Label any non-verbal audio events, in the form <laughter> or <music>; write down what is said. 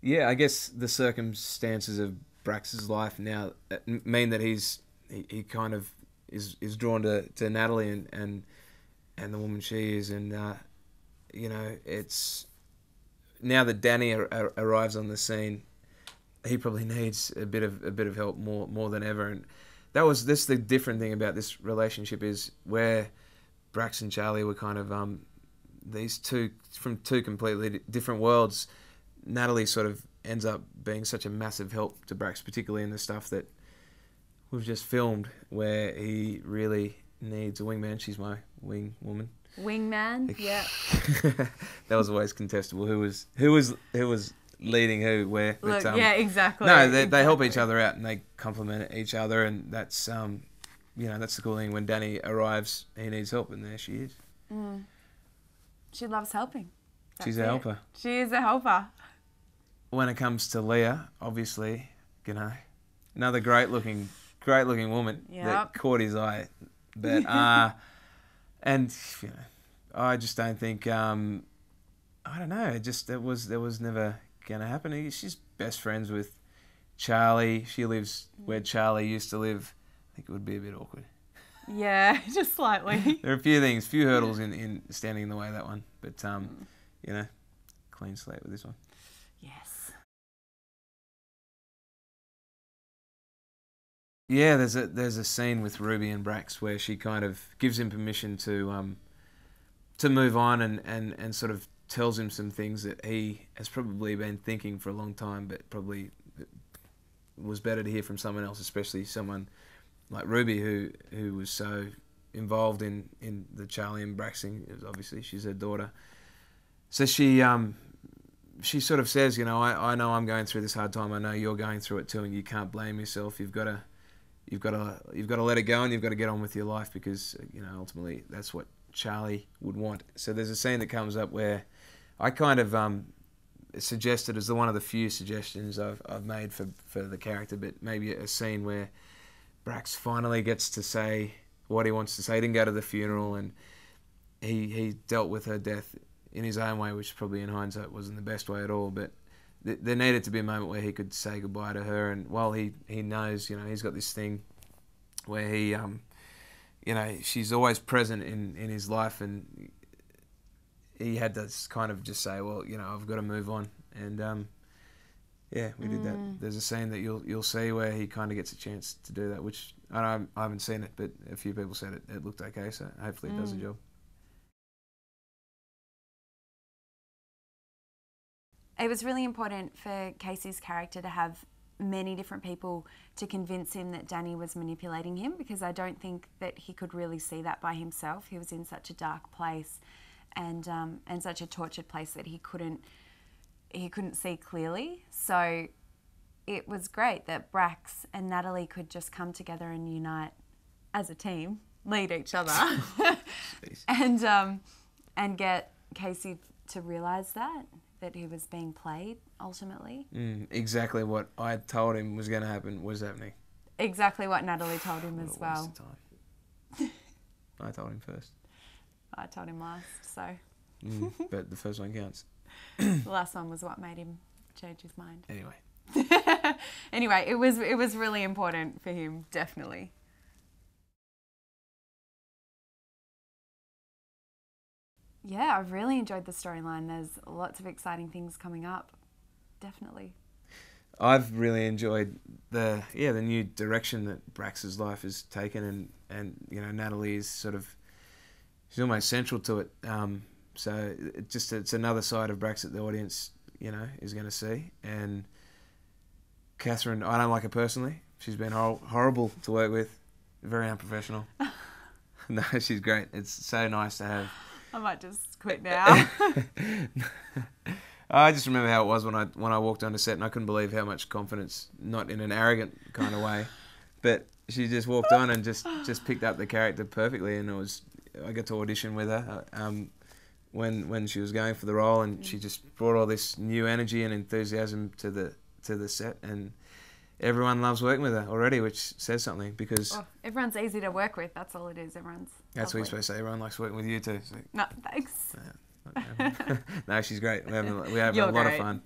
yeah, I guess the circumstances of Brax's life now uh, mean that he's he, he kind of is is drawn to, to Natalie and, and and the woman she is, and uh, you know it's now that Danny ar- ar- arrives on the scene, he probably needs a bit of a bit of help more more than ever, and that was this the different thing about this relationship is where Brax and Charlie were kind of um these two from two completely different worlds. Natalie sort of ends up being such a massive help to Brax, particularly in the stuff that we've just filmed, where he really needs a wingman. She's my wing woman. Wingman, <laughs> yeah. that was always contestable. Who was who was who was leading who where? Look, yeah, exactly. No, they, they help each other out and they complement each other, and that's um, you know, that's the cool thing. When Danny arrives, he needs help, and there she is. Mm. She loves helping. She's a it. helper. She is a helper. When it comes to Leah, obviously, you know, another great looking, great looking woman that caught his eye. But <laughs> uh, and you know, I just don't think um, I don't know. It just it was there was never gonna happen. She's best friends with Charlie. She lives where Charlie used to live. I think it would be a bit awkward. Yeah, <laughs> just slightly. <laughs> There are a few things, few hurdles in, in standing in the way of that one. But um, you know, clean slate with this one. Yes. Yeah, there's a there's a scene with Ruby and Brax where she kind of gives him permission to um to move on and, and, and sort of tells him some things that he has probably been thinking for a long time, but probably was better to hear from someone else, especially someone like Ruby who who was so involved in, in the Charlie and Braxing. Obviously, she's her daughter. So she um she sort of says, you know, I, I know I'm going through this hard time. I know you're going through it too, and you can't blame yourself. You've got to you've got to you've got to let it go and you've got to get on with your life because you know ultimately that's what Charlie would want. So there's a scene that comes up where I kind of um, suggested as the one of the few suggestions I've I've made for for the character, but maybe a scene where Brax finally gets to say what he wants to say. He didn't go to the funeral and he he dealt with her death in his own way, which probably in hindsight wasn't the best way at all, but th- there needed to be a moment where he could say goodbye to her. And while he, he knows, you know, he's got this thing where he, um, you know, she's always present in, in his life, and he had to kind of just say, well, you know, I've got to move on. And um, yeah, we did that. Mm. There's a scene that you'll you'll see where he kind of gets a chance to do that, which I, don't, I haven't seen it, but a few people said it, it looked okay, so hopefully it does the Mm. job. It was really important for Casey's character to have many different people to convince him that Danny was manipulating him because I don't think that he could really see that by himself. He was in such a dark place and um, and such a tortured place that he couldn't he couldn't see clearly. So it was great that Brax and Natalie could just come together and unite as a team, lead each other, <laughs> <laughs> and um, and get Casey to realise that that he was being played ultimately. Mm, exactly what I told him was going to happen was happening. Exactly what Natalie told him as well. <laughs> I told him first, I told him last, so mm, <laughs> but the first one counts. the last one was what made him change his mind. Anyway, <laughs> anyway, it was it was really important for him, definitely. Yeah, I've really enjoyed the storyline. There's lots of exciting things coming up. Definitely. I've really enjoyed the yeah the new direction that Brax's life has taken, and and you know Natalie is sort of she's almost central to it. Um, so it just it's another side of Brax that the audience you know is going to see. And Catherine, I don't like her personally. She's been hor- horrible to work with, very unprofessional. <laughs> no, she's great. It's so nice to have. I might just quit <laughs> now. I just remember how it was when I when I walked onto set, and I couldn't believe how much confidence, not in an arrogant kind of way, but she just walked on and just just picked up the character perfectly, and it was I got to audition with her uh, um, when when she was going for the role, and she just brought all this new energy and enthusiasm to the to the set, and everyone loves working with her already, which says something because Oh, everyone's easy to work with. That's all it is. Everyone's. that's what you're supposed to say. Everyone likes working with you too. So, <laughs> No, thanks. <laughs> no, she's great. We have <laughs> we have a lot great. of fun.